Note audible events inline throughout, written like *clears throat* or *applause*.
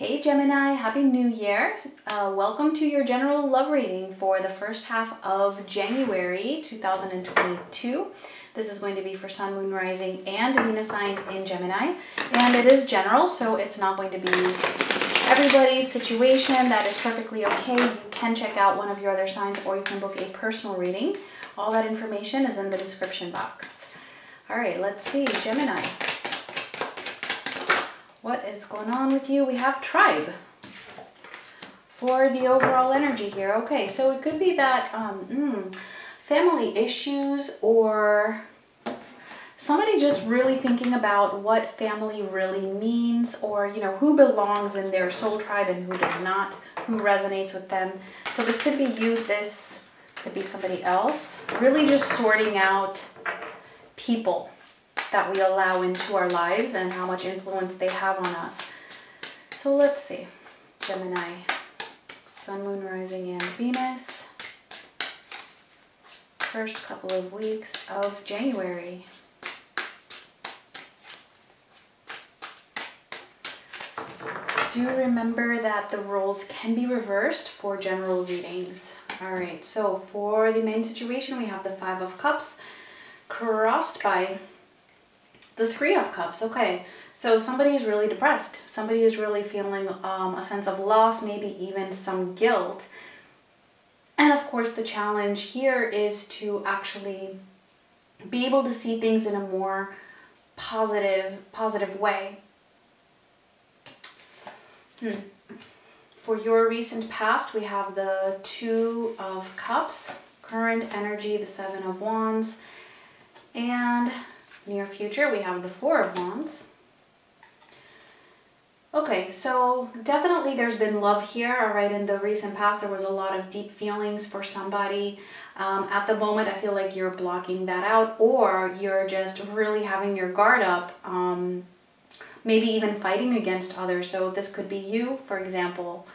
Hey Gemini, Happy New Year. Uh, welcome to your general love reading for the first half of January 2022. This is going to be for Sun, Moon, Rising, and Venus signs in Gemini. And it is general, so it's not going to be everybody's situation. That is perfectly okay. You can check out one of your other signs or you can book a personal reading. All that information is in the description box. All right, let's see, Gemini. What is going on with you? We have tribe for the overall energy here. Okay, so it could be that um, mm, family issues or somebody just really thinking about what family really means or, you know, who belongs in their soul tribe and who does not, who resonates with them. So this could be you, this could be somebody else. Really just sorting out people that we allow into our lives and how much influence they have on us. So let's see. Gemini, Sun, Moon, Rising, and Venus. First couple of weeks of January. Do remember that the roles can be reversed for general readings. All right, so for the main situation, we have the Five of Cups crossed by the Three of Cups, okay. So somebody is really depressed. Somebody is really feeling um, a sense of loss, maybe even some guilt. And of course, the challenge here is to actually be able to see things in a more positive, positive way. Hmm. For your recent past, we have the Two of Cups, current energy, the Seven of Wands, and near future, we have the Four of Wands. Okay, so definitely there's been love here, all right? In the recent past, there was a lot of deep feelings for somebody. Um, at the moment, I feel like you're blocking that out or you're just really having your guard up, um, maybe even fighting against others. So this could be you, for example,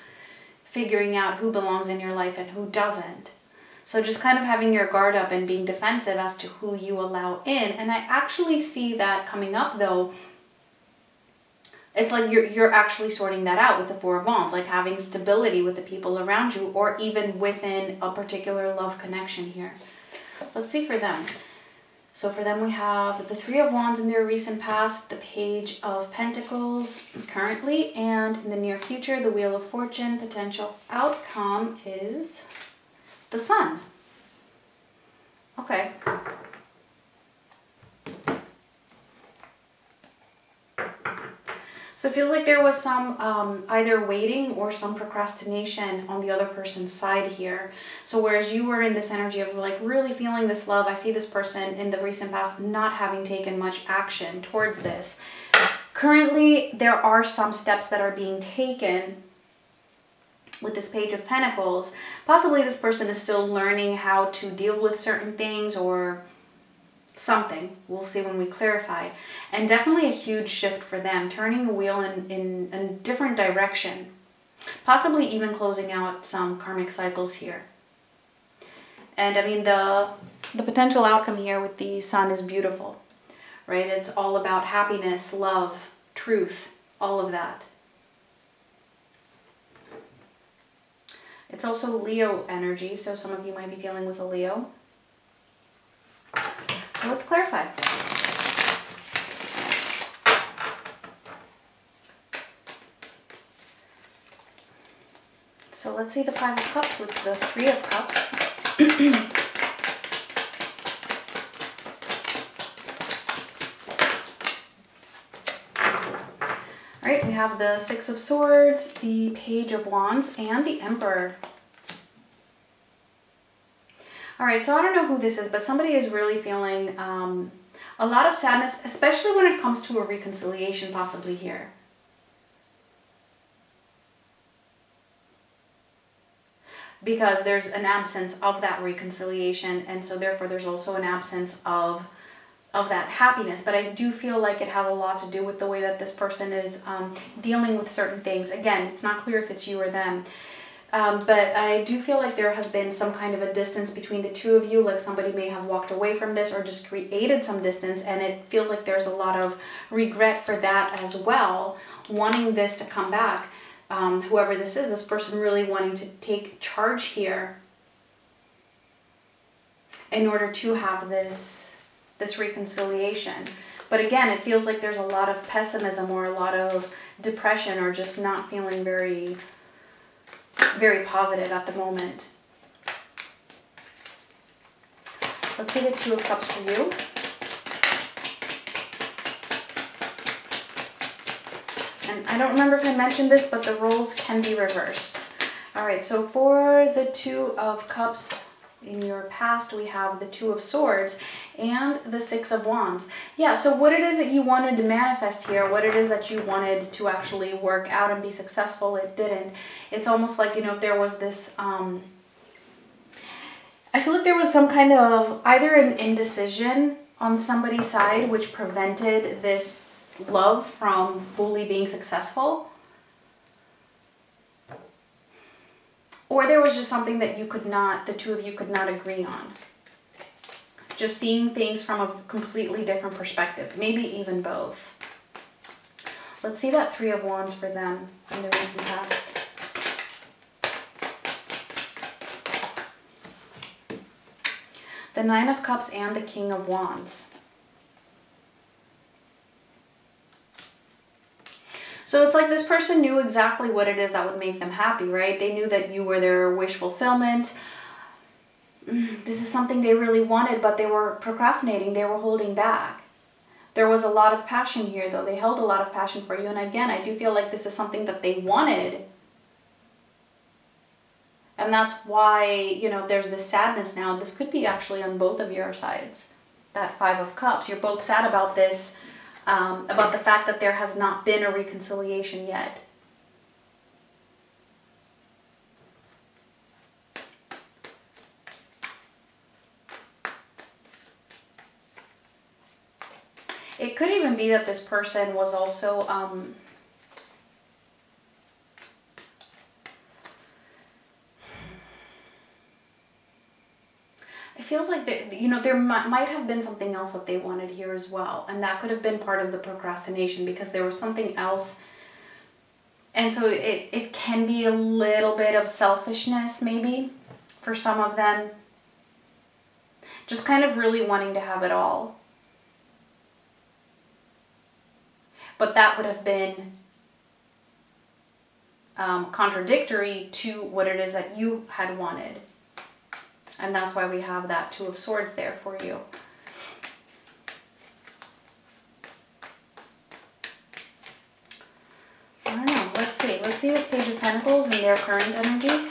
figuring out who belongs in your life and who doesn't. So just kind of having your guard up and being defensive as to who you allow in. And I actually see that coming up though. It's like you're, you're actually sorting that out with the Four of Wands, like having stability with the people around you or even within a particular love connection here. Let's see for them. So for them we have the Three of Wands in their recent past, the Page of Pentacles currently, and in the near future, the Wheel of Fortune. Potential outcome is the sun. Okay. So it feels like there was some um, either waiting or some procrastination on the other person's side here. So whereas you were in this energy of like really feeling this love, I see this person in the recent past not having taken much action towards this. Currently, there are some steps that are being taken with this Page of Pentacles, possibly this person is still learning how to deal with certain things or something. We'll see when we clarify. And definitely a huge shift for them, turning a wheel in, in a different direction. Possibly even closing out some karmic cycles here. And I mean, the, the potential outcome here with the sun is beautiful, right? It's all about happiness, love, truth, all of that. It's also Leo energy, so some of you might be dealing with a Leo. So let's clarify. So let's see the Five of Cups with the Three of Cups. *clears throat* All right, we have the Six of Swords, the Page of Wands, and the Emperor. All right, so I don't know who this is, but somebody is really feeling um, a lot of sadness, especially when it comes to a reconciliation possibly here. Because there's an absence of that reconciliation, and so therefore there's also an absence of of that happiness. But I do feel like it has a lot to do with the way that this person is um, dealing with certain things. Again, it's not clear if it's you or them. Um, but I do feel like there has been some kind of a distance between the two of you, like somebody may have walked away from this or just created some distance, and it feels like there's a lot of regret for that as well, wanting this to come back. um, whoever this is, this person really wanting to take charge here in order to have this this reconciliation. But again, it feels like there's a lot of pessimism or a lot of depression or just not feeling very very positive at the moment. Let's see the Two of Cups for you. And I don't remember if I mentioned this, but the roles can be reversed. All right, so for the Two of Cups in your past, we have the Two of Swords and the Six of Wands. Yeah, so what it is that you wanted to manifest here, what it is that you wanted to actually work out and be successful, it didn't. It's almost like, you know, there was this... Um, I feel like there was some kind of either an indecision on somebody's side which prevented this love from fully being successful. Or there was just something that you could not, the two of you could not agree on. Just seeing things from a completely different perspective, maybe even both. Let's see that Three of Wands for them in the recent past. the Nine of Cups and the King of Wands. So it's like this person knew exactly what it is that would make them happy, right? They knew that you were their wish fulfillment. Mm, this is something they really wanted, but they were procrastinating. They were holding back. There was a lot of passion here, though. They held a lot of passion for you. And again, I do feel like this is something that they wanted, and that's why, you know, there's this sadness now. This could be actually on both of your sides. That Five of Cups. You're both sad about this, um, about the fact that there has not been a reconciliation yet. It could even be that this person was also um, feels like you know there might, might have been something else that they wanted here as well and that could have been part of the procrastination because there was something else. And so it, it can be a little bit of selfishness maybe for some of them. Just kind of really wanting to have it all. But that would have been um, contradictory to what it is that you had wanted and that's why we have that Two of Swords there for you. I don't know. Let's see. Let's see this Page of Pentacles and their current energy.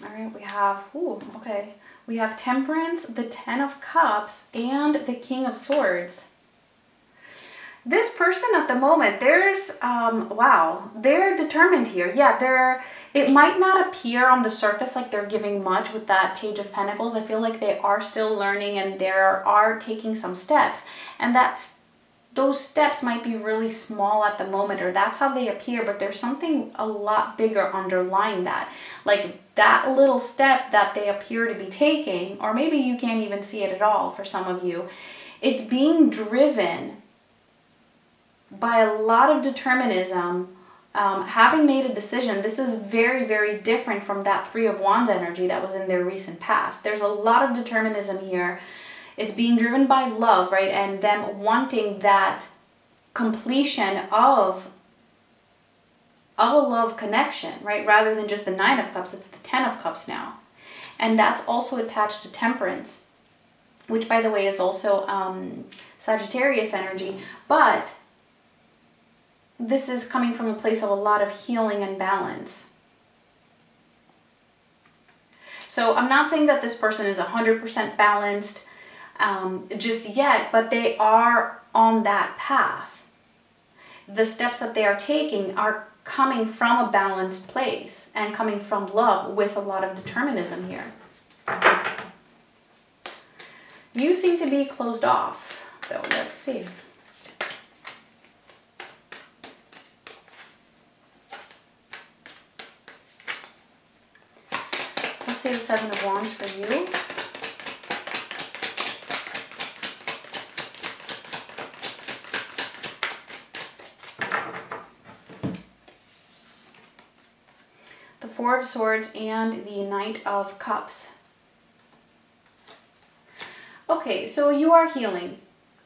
All right, we have, ooh, okay we have Temperance, the Ten of Cups, and the King of Swords. This person at the moment, there's, um, wow, they're determined here. Yeah, they're, it might not appear on the surface like they're giving much with that Page of Pentacles. I feel like they are still learning and they are taking some steps. And that's those steps might be really small at the moment or that's how they appear but there's something a lot bigger underlying that. Like that little step that they appear to be taking or maybe you can't even see it at all for some of you it's being driven by a lot of determinism um, having made a decision. This is very very different from that three of wands energy that was in their recent past. There's a lot of determinism here it's being driven by love, right? And them wanting that completion of of a love connection, right? Rather than just the Nine of Cups, it's the Ten of Cups now. And that's also attached to Temperance, which, by the way, is also um, Sagittarius energy. But this is coming from a place of a lot of healing and balance. So I'm not saying that this person is 100% balanced um, just yet, but they are on that path. The steps that they are taking are coming from a balanced place and coming from love with a lot of determinism here. You seem to be closed off, though. Let's see. Let's let's the Seven of Wands for you. The Four of Swords and the Knight of Cups. Okay, so you are healing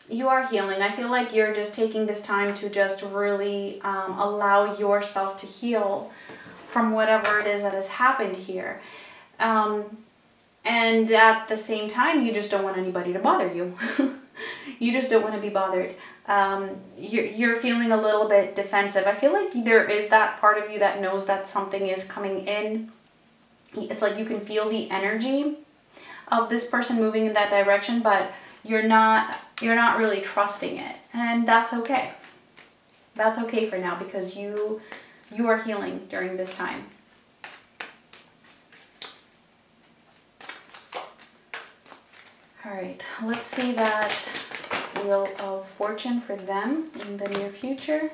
you are healing. I feel like you're just taking this time to just really um, allow yourself to heal from whatever it is that has happened here. Um, and at the same time, you just don't want anybody to bother you. *laughs* you just don't want to be bothered. Um, you're, you're feeling a little bit defensive. I feel like there is that part of you that knows that something is coming in. It's like you can feel the energy of this person moving in that direction, but you're not you're not really trusting it and that's okay that's okay for now because you you are healing during this time all right let's see that wheel of fortune for them in the near future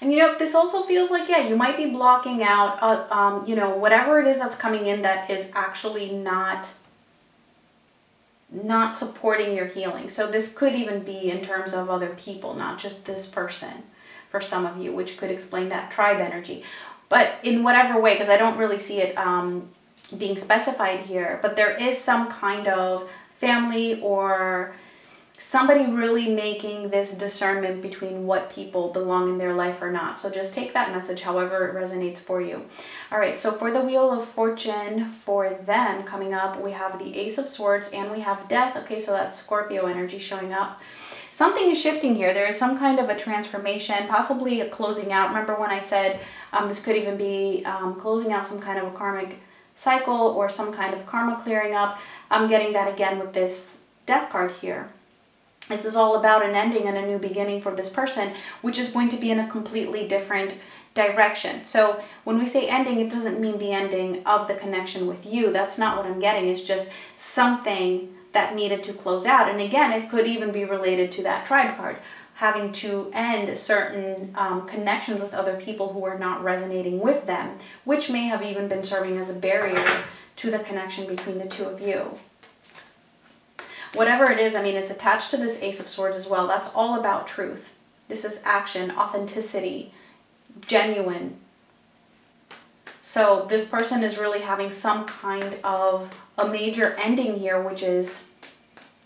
And you know, this also feels like, yeah, you might be blocking out, uh, um, you know, whatever it is that's coming in that is actually not not supporting your healing. So this could even be in terms of other people, not just this person for some of you, which could explain that tribe energy. But in whatever way, because I don't really see it um, being specified here, but there is some kind of family or somebody really making this discernment between what people belong in their life or not. So just take that message however it resonates for you. All right, so for the Wheel of Fortune for them coming up, we have the Ace of Swords and we have Death. Okay, so that's Scorpio energy showing up. Something is shifting here. There is some kind of a transformation, possibly a closing out. Remember when I said um, this could even be um, closing out some kind of a karmic cycle or some kind of karma clearing up. I'm getting that again with this Death card here. This is all about an ending and a new beginning for this person, which is going to be in a completely different direction. So when we say ending, it doesn't mean the ending of the connection with you. That's not what I'm getting. It's just something that needed to close out. And again, it could even be related to that tribe card, having to end certain um, connections with other people who are not resonating with them, which may have even been serving as a barrier to the connection between the two of you whatever it is, I mean, it's attached to this Ace of Swords as well. That's all about truth. This is action, authenticity, genuine. So this person is really having some kind of a major ending here, which is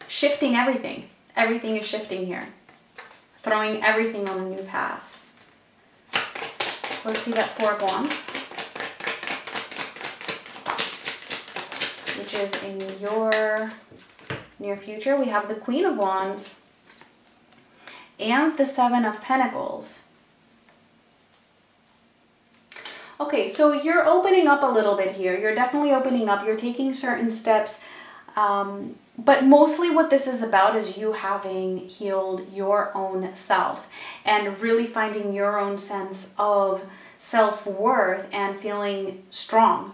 shifting everything. Everything is shifting here. Throwing everything on a new path. Let's see that Four of Wands. Which is in your near future, we have the Queen of Wands and the Seven of Pentacles. Okay, so you're opening up a little bit here. You're definitely opening up. You're taking certain steps. Um, but mostly what this is about is you having healed your own self and really finding your own sense of self-worth and feeling strong,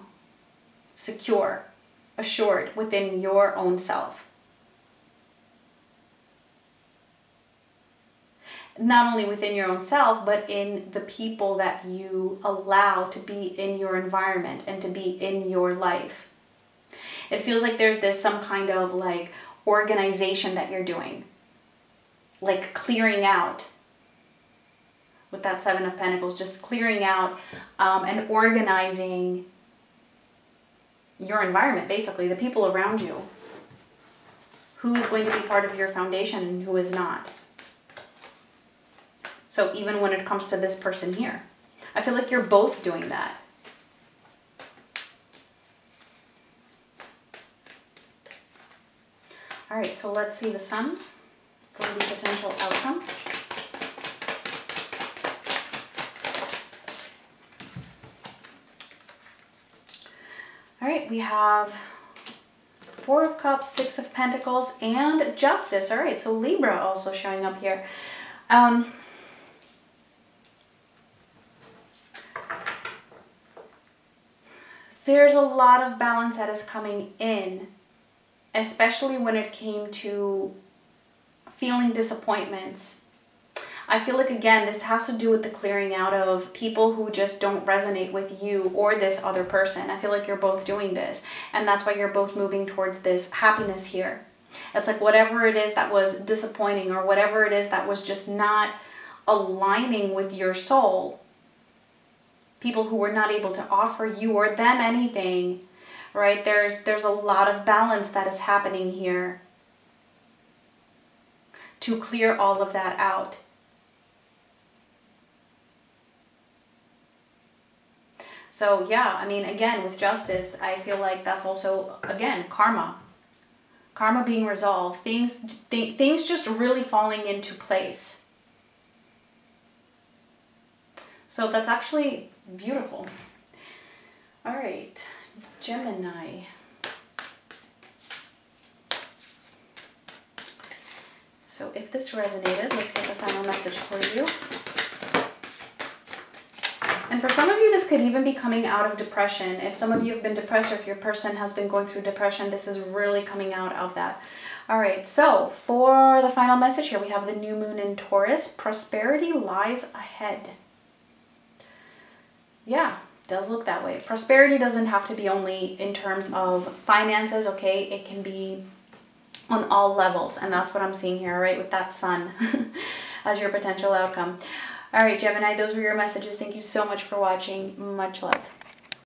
secure, assured within your own self. not only within your own self, but in the people that you allow to be in your environment and to be in your life. It feels like there's this some kind of like organization that you're doing, like clearing out with that Seven of Pentacles, just clearing out um, and organizing your environment, basically, the people around you. Who is going to be part of your foundation and who is not. So even when it comes to this person here, I feel like you're both doing that. All right, so let's see the Sun for the potential outcome. All right, we have Four of Cups, Six of Pentacles, and Justice. All right, so Libra also showing up here. Um, there's a lot of balance that is coming in, especially when it came to feeling disappointments. I feel like, again, this has to do with the clearing out of people who just don't resonate with you or this other person. I feel like you're both doing this. And that's why you're both moving towards this happiness here. It's like whatever it is that was disappointing or whatever it is that was just not aligning with your soul, people who were not able to offer you or them anything, right? There's there's a lot of balance that is happening here to clear all of that out. So yeah, I mean, again, with justice, I feel like that's also, again, karma. Karma being resolved, things, th things just really falling into place. So that's actually beautiful. All right, Gemini. So if this resonated, let's get the final message for you. And for some of you, this could even be coming out of depression. If some of you have been depressed or if your person has been going through depression, this is really coming out of that. All right, so for the final message here, we have the new moon in Taurus. Prosperity lies ahead. Yeah, does look that way. Prosperity doesn't have to be only in terms of finances, okay? It can be on all levels, and that's what I'm seeing here, right, with that sun *laughs* as your potential outcome. All right, Gemini, those were your messages. Thank you so much for watching. Much love.